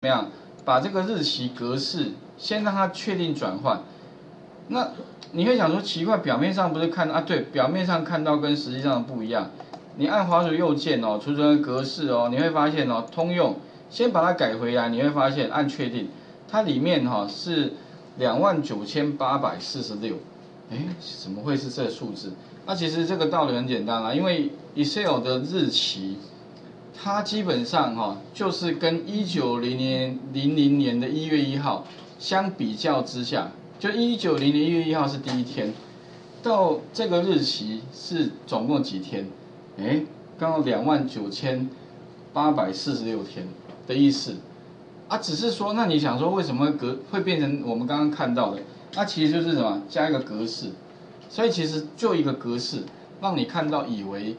怎么样？把这个日期格式先让它确定转换。那你会想说奇怪，表面上不是看啊？对，表面上看到跟实际上不一样。你按滑鼠右键哦，储存格式哦，你会发现哦，通用先把它改回来，你会发现按确定，它里面哈是两万九千八百四十六。哎，怎么会是这个数字？那其实这个道理很简单啦，因为 Excel 的日期，它基本上哈就是跟一九零年零零年的一月一号相比较之下，就一九零零一月一号是第一天，到这个日期是总共几天？哎，刚好两万九千八百四十六天的意思啊，只是说，那你想说为什么格会变成我们刚刚看到的？那其实就是什么？加一个格式，所以其实就一个格式，让你看到以为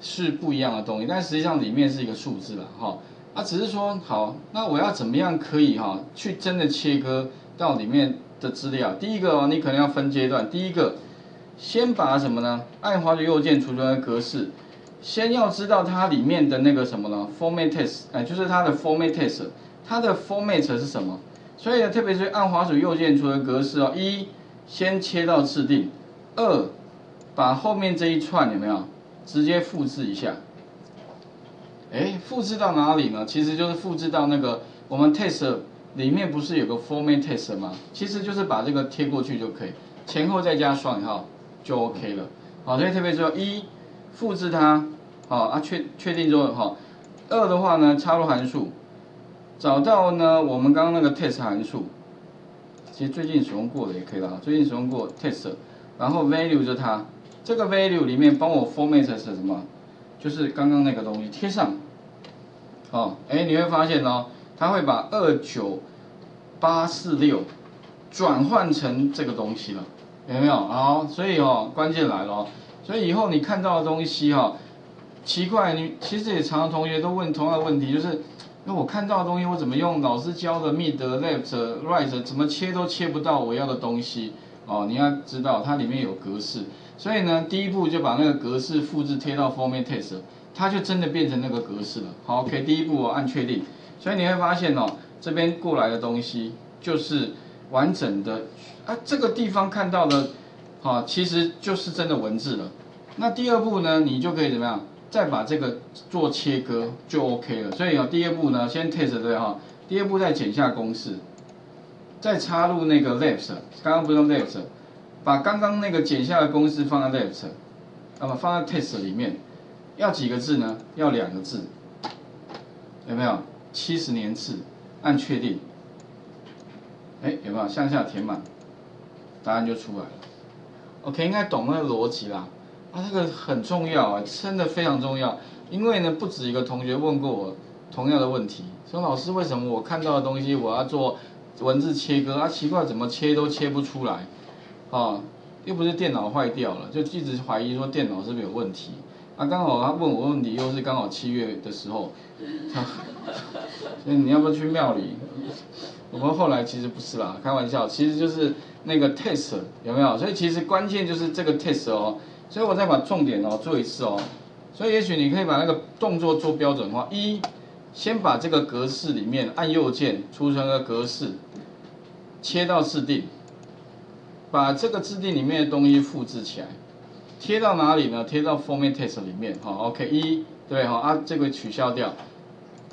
是不一样的东西，但实际上里面是一个数字了哈。啊，只是说好，那我要怎么样可以哈去真的切割到里面的资料？第一个哦，你可能要分阶段。第一个，先把什么呢？按滑鼠右键储存的格式，先要知道它里面的那个什么呢？Format Text，哎，就是它的 Format Text，它的 Format 是什么？所以呢，特别是按滑鼠右键除了格式哦，一先切到制定，二把后面这一串有没有直接复制一下？哎，复制到哪里呢？其实就是复制到那个我们 test 里面不是有个 format test 吗？其实就是把这个贴过去就可以，前后再加双引号就 OK 了。好，所以特别说一复制它，好啊确确定之后哈，二的话呢插入函数。找到呢，我们刚刚那个 test 函数，其实最近使用过的也可以啦。最近使用过 test，然后 value 就它，这个 value 里面帮我 format 是什么？就是刚刚那个东西贴上。哦，哎，你会发现哦，它会把二九八四六转换成这个东西了，有没有？好，所以哦，关键来了，所以以后你看到的东西哈，奇怪，你其实也常常同学都问同样的问题，就是。那我看到的东西，我怎么用老师教的 mid left right 怎么切都切不到我要的东西哦？你要知道它里面有格式，所以呢，第一步就把那个格式复制贴到 format text，它就真的变成那个格式了。好，OK，第一步我按确定，所以你会发现哦，这边过来的东西就是完整的啊，这个地方看到的，好，其实就是真的文字了。那第二步呢，你就可以怎么样？再把这个做切割就 OK 了，所以啊，第二步呢，先 test 对哈，第二步再剪下公式，再插入那个 left，刚刚不用 left，把刚刚那个剪下的公式放在 left，那么放在 test 里面，要几个字呢？要两个字，有没有？七十年次，按确定，哎，有没有向下填满？答案就出来了。OK，应该懂那个逻辑啦。啊，这个很重要啊，真的非常重要。因为呢，不止一个同学问过我同样的问题，说老师为什么我看到的东西我要做文字切割啊？奇怪，怎么切都切不出来？啊，又不是电脑坏掉了，就一直怀疑说电脑是不是有问题？啊，刚好他问我问题又是刚好七月的时候，所以你要不要去庙里？我们后来其实不是啦，开玩笑，其实就是那个 test 有没有？所以其实关键就是这个 test 哦。所以我再把重点哦做一次哦，所以也许你可以把那个动作做标准化。一，先把这个格式里面按右键储存个格式，切到制定，把这个制定里面的东西复制起来，贴到哪里呢？贴到 Format Text 里面。好，OK，一，对哈啊，这个取消掉。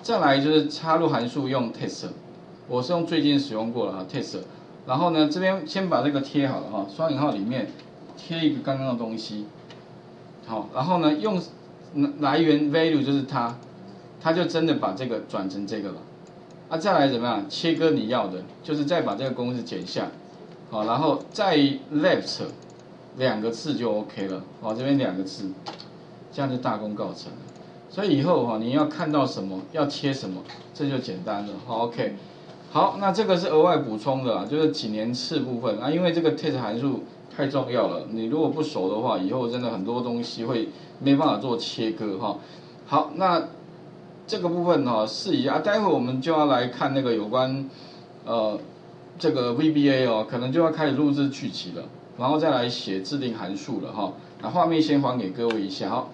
再来就是插入函数用 test，我是用最近使用过了哈，test，然后呢这边先把这个贴好了哈，双引号里面。贴一个刚刚的东西，好，然后呢，用来源 value 就是它，它就真的把这个转成这个了。啊，再来怎么样？切割你要的，就是再把这个公式剪下，好，然后再 left 两个字就 OK 了。好，这边两个字，这样就大功告成了。所以以后哈，你要看到什么，要切什么，这就简单了。好，OK。好，那这个是额外补充的，就是几年次部分啊，因为这个 test 函数。太重要了，你如果不熟的话，以后真的很多东西会没办法做切割哈。好，那这个部分哈试一下，待会我们就要来看那个有关呃这个 VBA 哦，可能就要开始录制曲奇了，然后再来写制定函数了哈。那画面先还给各位一下，好。